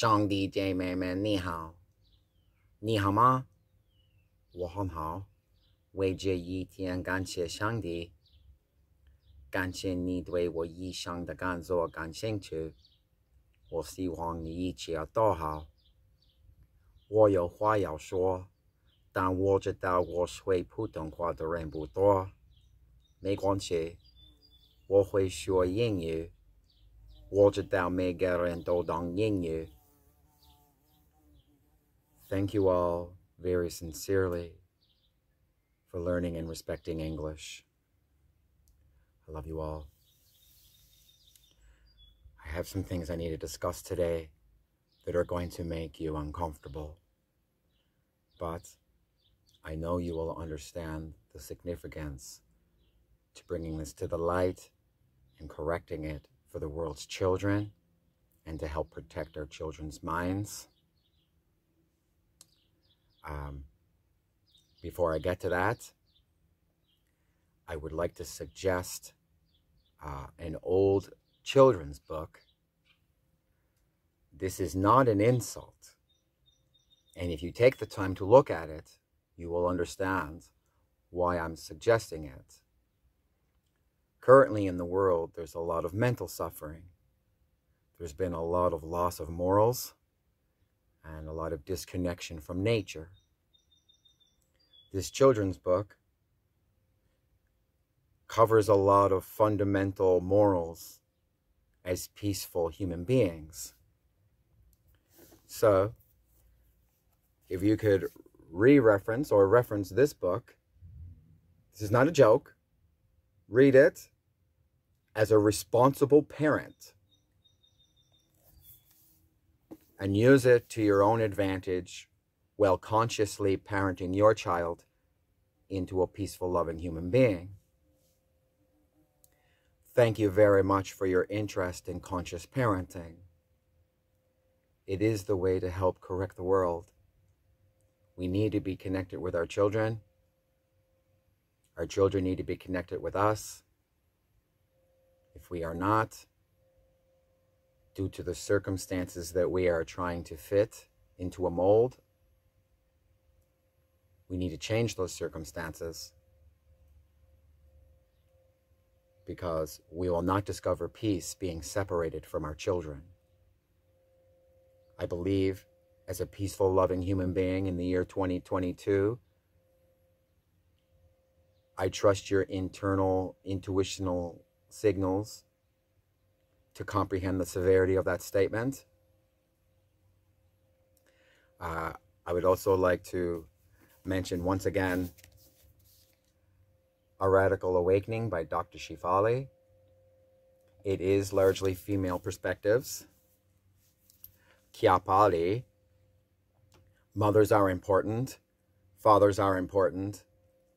上帝姐妹们，你好，你好吗？我很好，为这一天感谢上帝，感谢你对我一生的工作感兴趣。我希望你一切都好。我有话要说，但我知道我会普通话的人不多，没关系，我会说英语。我知道每个人都懂英语。Thank you all very sincerely for learning and respecting English. I love you all. I have some things I need to discuss today that are going to make you uncomfortable. But I know you will understand the significance to bringing this to the light and correcting it for the world's children and to help protect our children's minds um, before I get to that, I would like to suggest uh, an old children's book. This is not an insult. And if you take the time to look at it, you will understand why I'm suggesting it. Currently in the world, there's a lot of mental suffering. There's been a lot of loss of morals and a lot of disconnection from nature. This children's book covers a lot of fundamental morals as peaceful human beings. So, if you could re-reference or reference this book, this is not a joke, read it as a responsible parent and use it to your own advantage while consciously parenting your child into a peaceful, loving human being. Thank you very much for your interest in conscious parenting. It is the way to help correct the world. We need to be connected with our children. Our children need to be connected with us. If we are not, due to the circumstances that we are trying to fit into a mold. We need to change those circumstances because we will not discover peace being separated from our children. I believe as a peaceful, loving human being in the year 2022, I trust your internal intuitional signals to comprehend the severity of that statement. Uh, I would also like to mention once again A Radical Awakening by Dr. Shefali. It is largely female perspectives. Kiapali. Mothers are important. Fathers are important.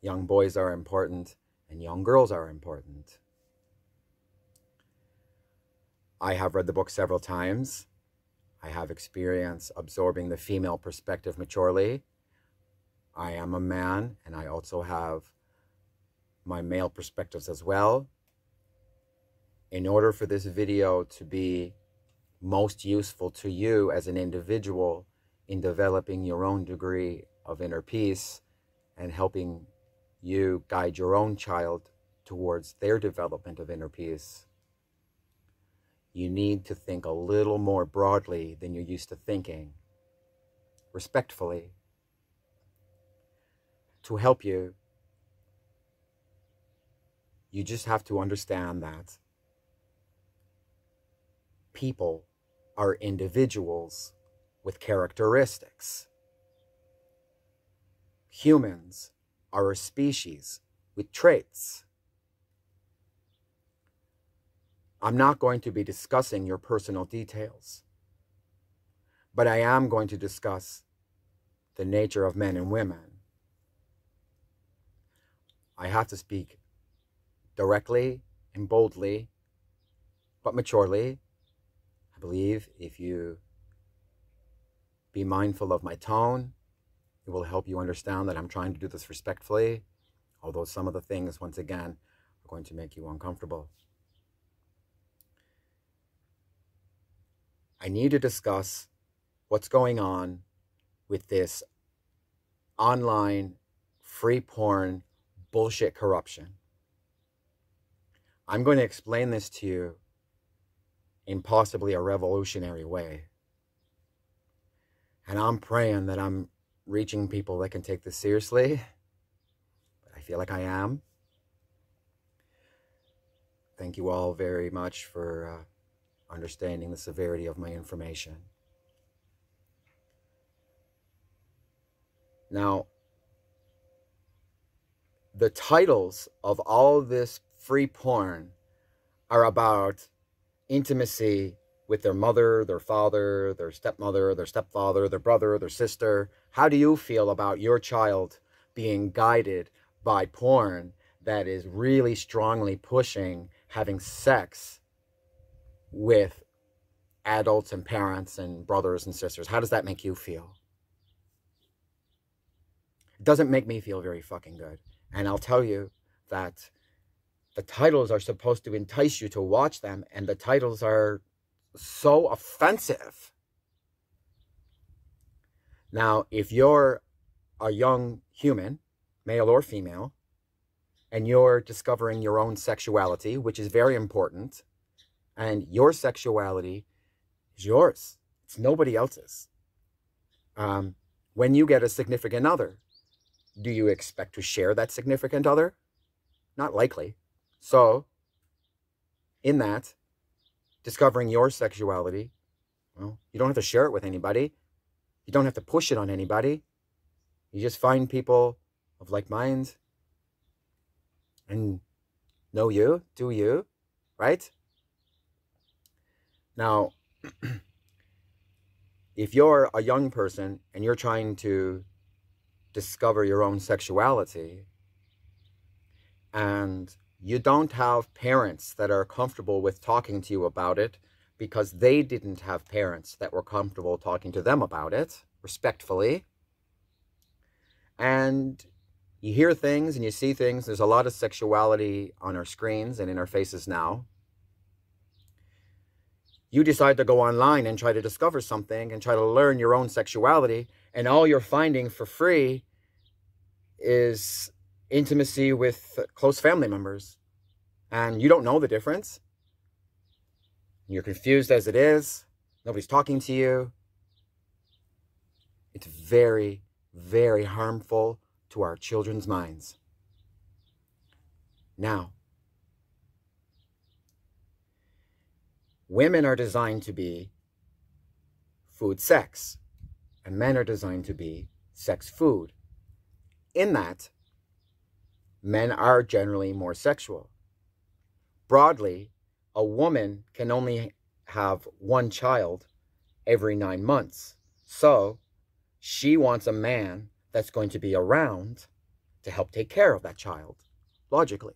Young boys are important. And young girls are important. I have read the book several times. I have experience absorbing the female perspective maturely. I am a man and I also have my male perspectives as well. In order for this video to be most useful to you as an individual in developing your own degree of inner peace and helping you guide your own child towards their development of inner peace, you need to think a little more broadly than you're used to thinking, respectfully, to help you. You just have to understand that people are individuals with characteristics. Humans are a species with traits. I'm not going to be discussing your personal details, but I am going to discuss the nature of men and women. I have to speak directly and boldly, but maturely. I believe if you be mindful of my tone, it will help you understand that I'm trying to do this respectfully, although some of the things, once again, are going to make you uncomfortable. I need to discuss what's going on with this online free porn bullshit corruption. I'm going to explain this to you in possibly a revolutionary way. And I'm praying that I'm reaching people that can take this seriously. But I feel like I am. Thank you all very much for uh, understanding the severity of my information. Now, the titles of all this free porn are about intimacy with their mother, their father, their stepmother, their stepfather, their brother, their sister. How do you feel about your child being guided by porn that is really strongly pushing having sex with adults and parents and brothers and sisters? How does that make you feel? It doesn't make me feel very fucking good. And I'll tell you that the titles are supposed to entice you to watch them, and the titles are so offensive. Now, if you're a young human, male or female, and you're discovering your own sexuality, which is very important, and your sexuality is yours, it's nobody else's. Um, when you get a significant other, do you expect to share that significant other? Not likely. So, in that, discovering your sexuality, well, you don't have to share it with anybody. You don't have to push it on anybody. You just find people of like mind and know you, do you, right? Now, if you're a young person and you're trying to discover your own sexuality and you don't have parents that are comfortable with talking to you about it because they didn't have parents that were comfortable talking to them about it respectfully. And you hear things and you see things. There's a lot of sexuality on our screens and in our faces now. You decide to go online and try to discover something and try to learn your own sexuality and all you're finding for free is intimacy with close family members and you don't know the difference. You're confused as it is. Nobody's talking to you. It's very, very harmful to our children's minds. Now, women are designed to be food sex, and men are designed to be sex food in that men are generally more sexual. Broadly, a woman can only have one child every nine months. So she wants a man that's going to be around to help take care of that child, logically.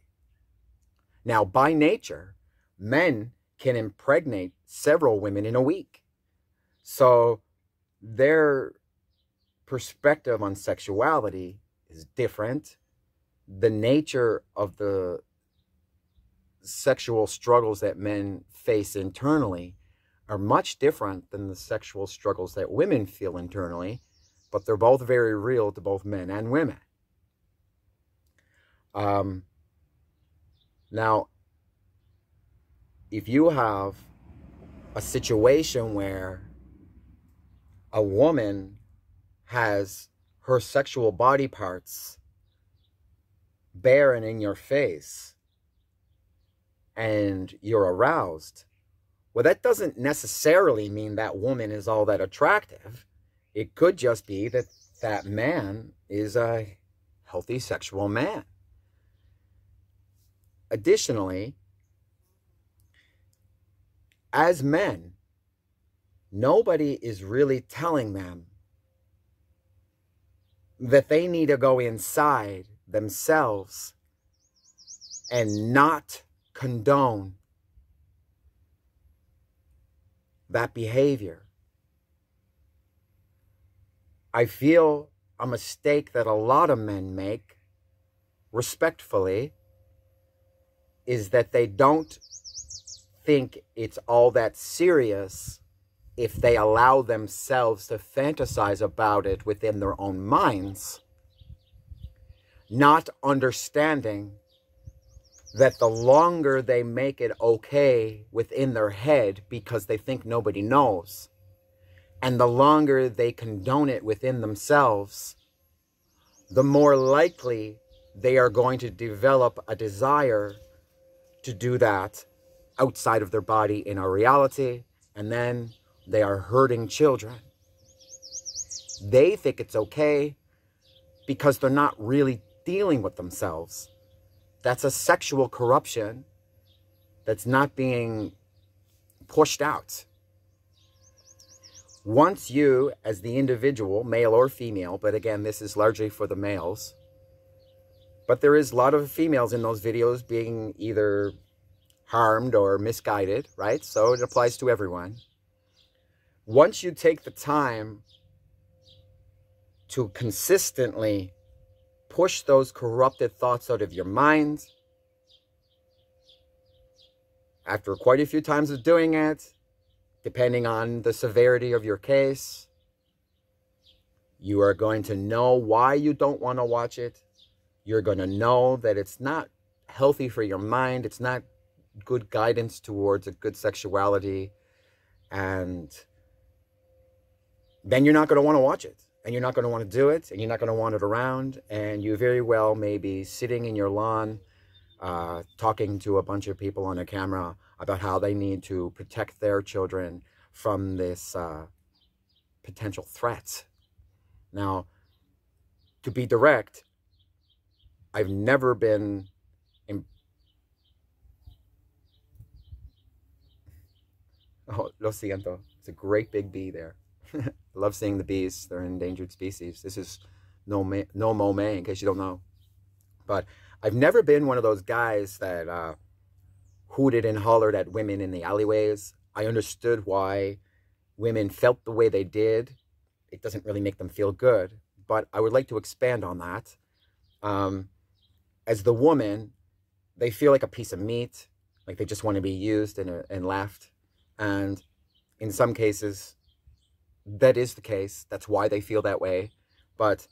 Now, by nature, men can impregnate several women in a week. So their perspective on sexuality is different. The nature of the sexual struggles that men face internally are much different than the sexual struggles that women feel internally, but they're both very real to both men and women. Um, now, if you have a situation where a woman has her sexual body parts bare and in your face and you're aroused, well, that doesn't necessarily mean that woman is all that attractive. It could just be that that man is a healthy sexual man. Additionally, as men, nobody is really telling them that they need to go inside themselves and not condone that behavior. I feel a mistake that a lot of men make, respectfully, is that they don't think it's all that serious if they allow themselves to fantasize about it within their own minds, not understanding that the longer they make it okay within their head because they think nobody knows, and the longer they condone it within themselves, the more likely they are going to develop a desire to do that outside of their body in our reality, and then they are hurting children. They think it's okay because they're not really dealing with themselves. That's a sexual corruption that's not being pushed out. Once you, as the individual, male or female, but again, this is largely for the males, but there is a lot of females in those videos being either harmed or misguided, right? So it applies to everyone. Once you take the time to consistently push those corrupted thoughts out of your mind, after quite a few times of doing it, depending on the severity of your case, you are going to know why you don't want to watch it. You're going to know that it's not healthy for your mind. It's not good guidance towards a good sexuality. And then you're not going to want to watch it. And you're not going to want to do it. And you're not going to want it around. And you very well may be sitting in your lawn uh, talking to a bunch of people on a camera about how they need to protect their children from this uh, potential threat. Now, to be direct, I've never been in... Oh, lo siento. It's a great big bee there. Love seeing the bees. They're an endangered species. This is no, no mow may, in case you don't know. But I've never been one of those guys that uh, hooted and hollered at women in the alleyways. I understood why women felt the way they did. It doesn't really make them feel good, but I would like to expand on that. Um, as the woman, they feel like a piece of meat, like they just want to be used and, uh, and left. And in some cases, that is the case. That's why they feel that way. But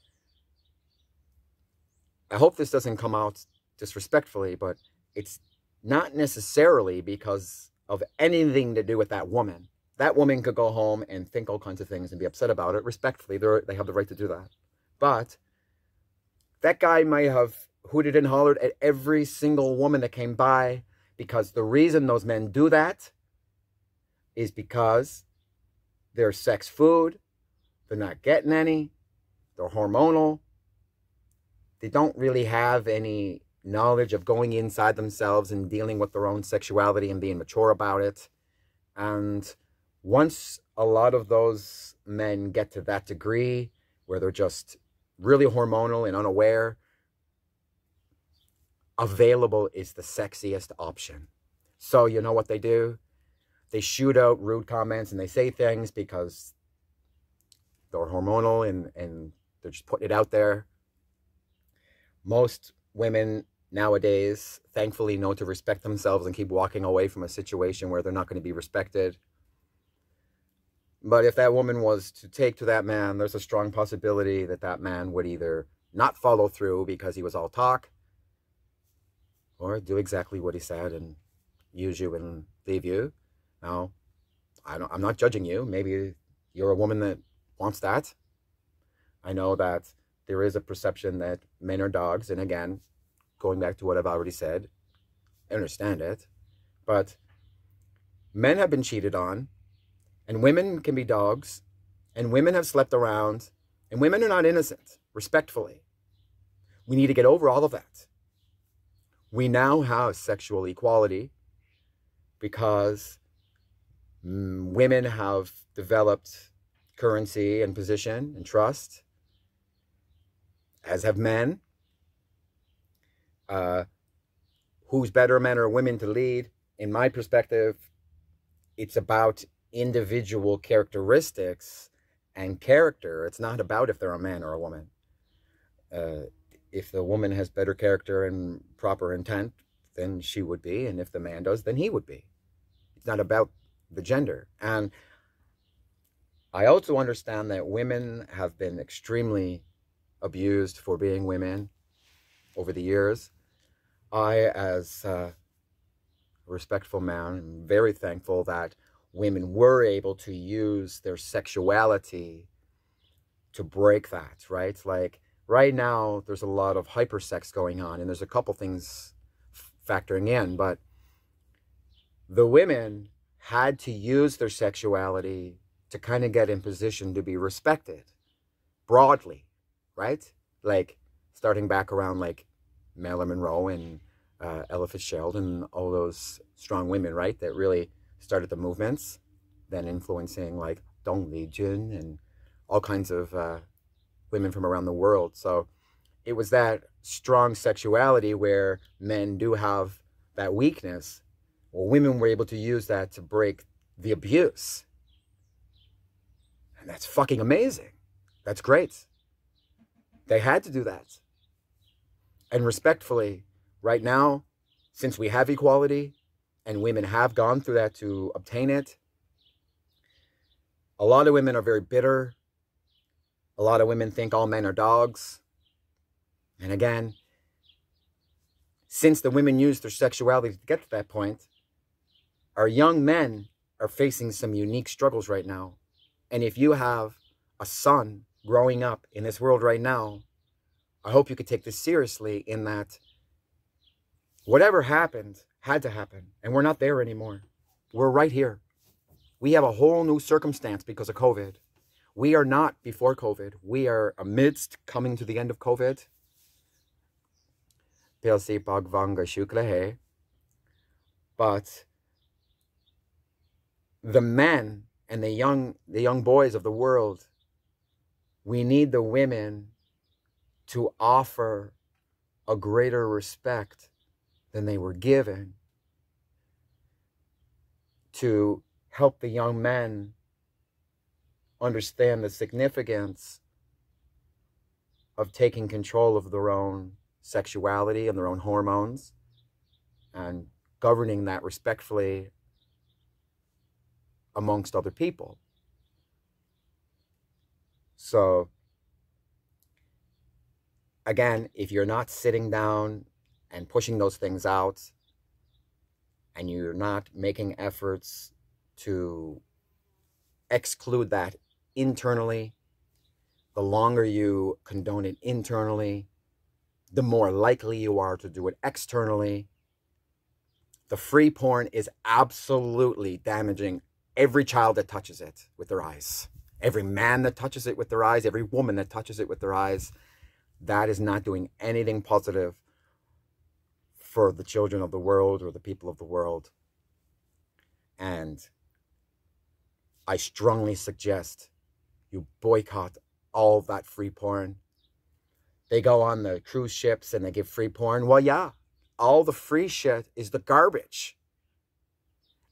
I hope this doesn't come out disrespectfully, but it's not necessarily because of anything to do with that woman. That woman could go home and think all kinds of things and be upset about it. Respectfully, they they have the right to do that. But that guy might have hooted and hollered at every single woman that came by because the reason those men do that is because they're sex food, they're not getting any, they're hormonal, they don't really have any knowledge of going inside themselves and dealing with their own sexuality and being mature about it. And once a lot of those men get to that degree where they're just really hormonal and unaware, available is the sexiest option. So you know what they do? They shoot out rude comments and they say things because they're hormonal and, and they're just putting it out there. Most women nowadays thankfully know to respect themselves and keep walking away from a situation where they're not going to be respected. But if that woman was to take to that man, there's a strong possibility that that man would either not follow through because he was all talk or do exactly what he said and use you and leave you. Now, I don't, I'm not judging you. Maybe you're a woman that wants that. I know that there is a perception that men are dogs. And again, going back to what I've already said, I understand it. But men have been cheated on, and women can be dogs, and women have slept around, and women are not innocent, respectfully. We need to get over all of that. We now have sexual equality because women have developed currency and position and trust as have men. Uh, who's better, men or women, to lead? In my perspective, it's about individual characteristics and character. It's not about if they're a man or a woman. Uh, if the woman has better character and proper intent, then she would be. And if the man does, then he would be. It's not about the gender. And I also understand that women have been extremely abused for being women over the years. I, as a respectful man, am very thankful that women were able to use their sexuality to break that, right? Like right now, there's a lot of hypersex going on, and there's a couple things factoring in, but the women had to use their sexuality to kind of get in position to be respected broadly, right? Like starting back around like Marilyn Monroe and uh, Ella Fitzgerald and all those strong women, right? That really started the movements, then influencing like Deng Lijun and all kinds of uh, women from around the world. So it was that strong sexuality where men do have that weakness. Well, women were able to use that to break the abuse. And that's fucking amazing. That's great. They had to do that. And respectfully, right now, since we have equality and women have gone through that to obtain it, a lot of women are very bitter. A lot of women think all men are dogs. And again, since the women used their sexuality to get to that point, our young men are facing some unique struggles right now. And if you have a son growing up in this world right now, I hope you could take this seriously in that whatever happened had to happen. And we're not there anymore. We're right here. We have a whole new circumstance because of COVID. We are not before COVID. We are amidst coming to the end of COVID. But the men and the young the young boys of the world, we need the women to offer a greater respect than they were given to help the young men understand the significance of taking control of their own sexuality and their own hormones and governing that respectfully amongst other people. So, again, if you're not sitting down and pushing those things out, and you're not making efforts to exclude that internally, the longer you condone it internally, the more likely you are to do it externally. The free porn is absolutely damaging every child that touches it with their eyes, every man that touches it with their eyes, every woman that touches it with their eyes. That is not doing anything positive for the children of the world or the people of the world. And I strongly suggest you boycott all that free porn. They go on the cruise ships and they give free porn. Well, yeah, all the free shit is the garbage.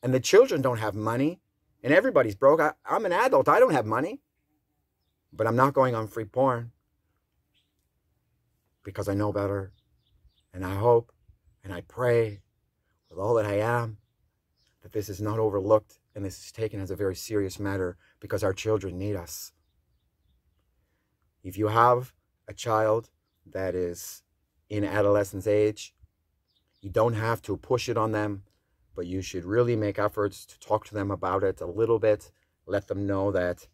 And the children don't have money. And everybody's broke. I, I'm an adult. I don't have money. But I'm not going on free porn. Because I know better. And I hope and I pray with all that I am that this is not overlooked and this is taken as a very serious matter because our children need us. If you have a child that is in adolescence age, you don't have to push it on them, but you should really make efforts to talk to them about it a little bit. Let them know that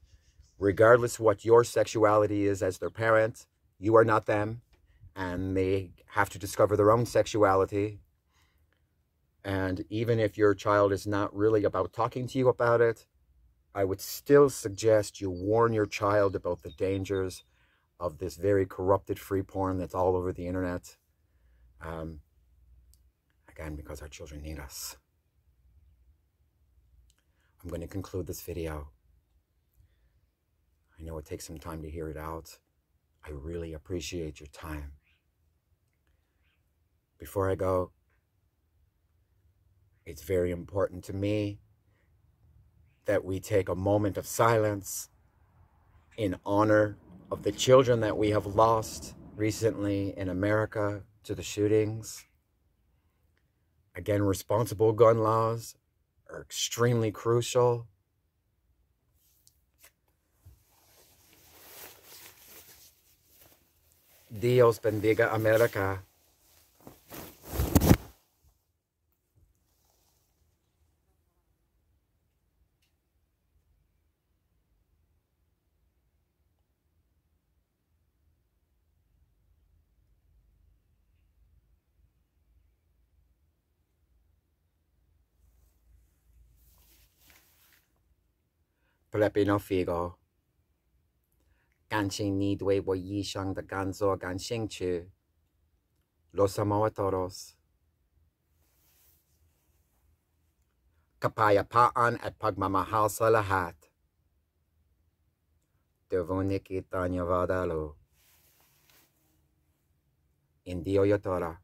regardless what your sexuality is as their parent, you are not them and they have to discover their own sexuality. And even if your child is not really about talking to you about it, I would still suggest you warn your child about the dangers of this very corrupted free porn that's all over the internet. Um, again, because our children need us. I'm going to conclude this video. I know it takes some time to hear it out. I really appreciate your time before I go, it's very important to me that we take a moment of silence in honor of the children that we have lost recently in America to the shootings. Again, responsible gun laws are extremely crucial. Dios bendiga America. Plepe no figo. Ganxing ni due wo yi shang the ganzo ganxing chu. Los Samoa toros. kapayapaan at pagmamahal sa lahat. Devonik Itanya Vadalo. Indio Yotora.